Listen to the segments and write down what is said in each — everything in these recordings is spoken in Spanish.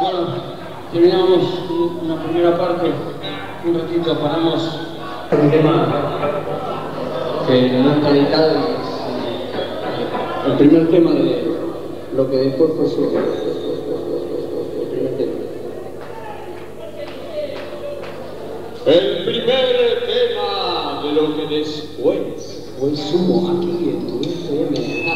Bueno, terminamos una primera parte, un ratito paramos un tema que no está editado es el primer tema de lo que después fue su el primer tema. El primer tema de lo que después fue sumo aquí en tu FM.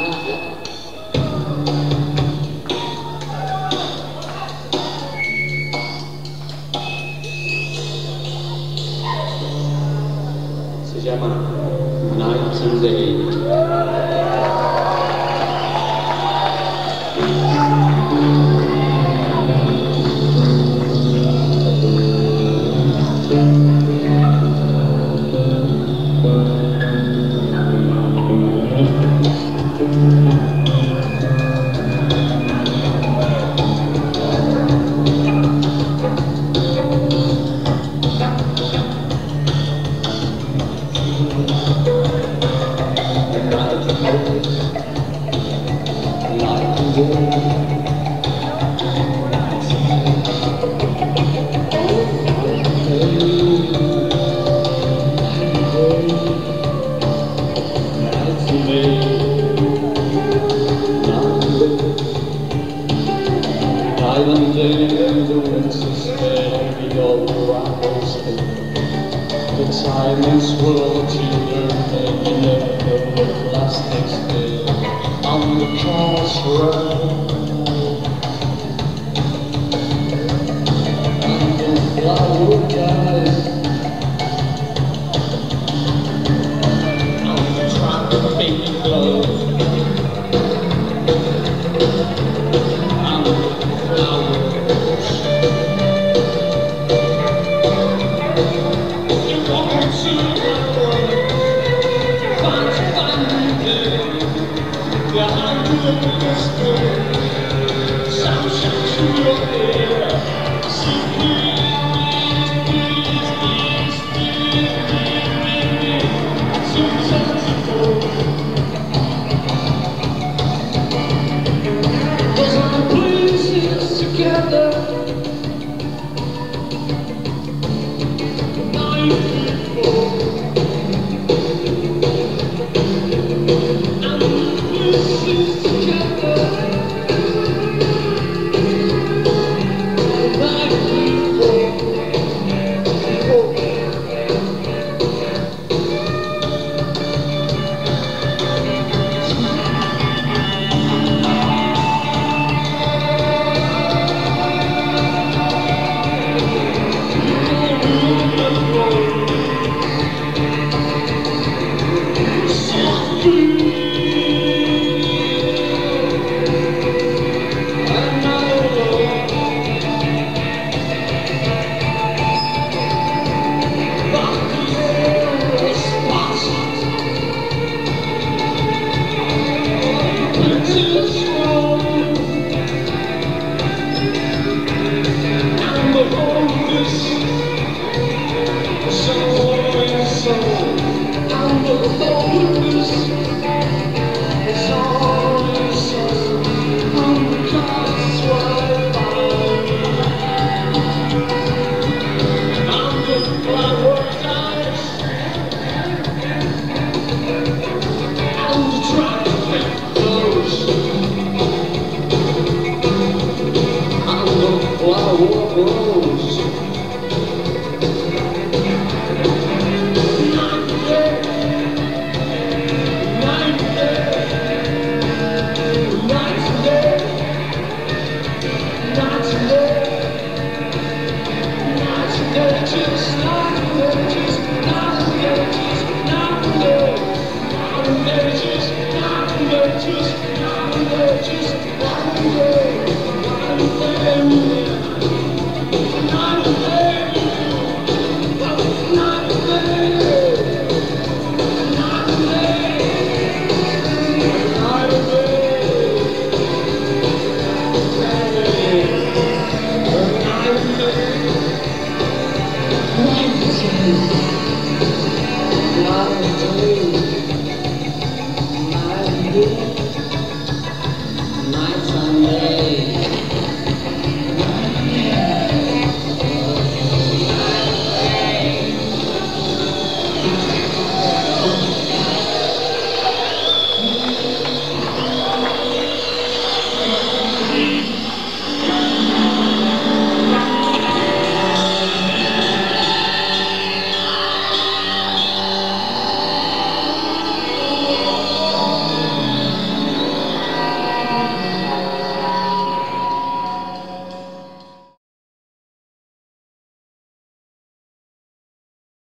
Silence will teeter in the plastic still on the crossroad. Some shout to your Uhum.